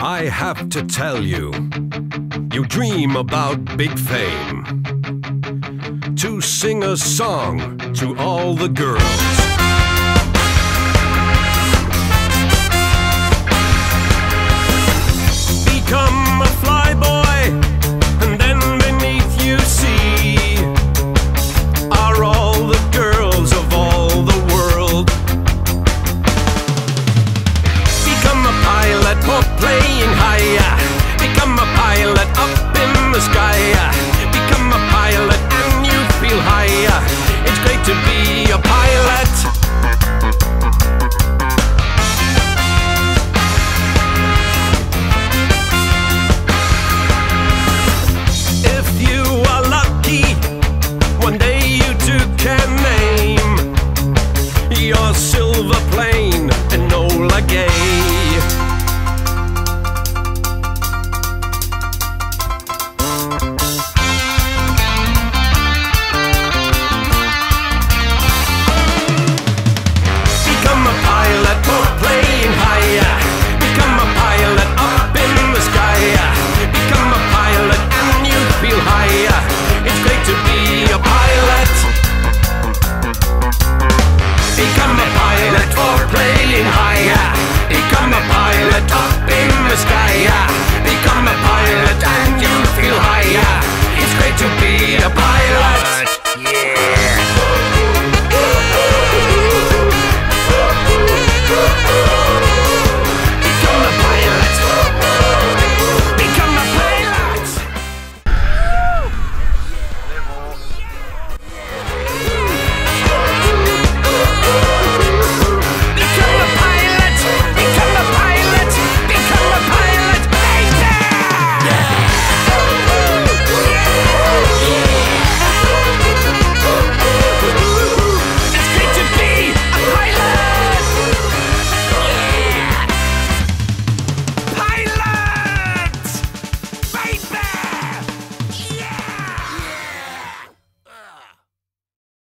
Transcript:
I have to tell you. You dream about big fame. To sing a song to all the girls. pilot for playing high. Become a pilot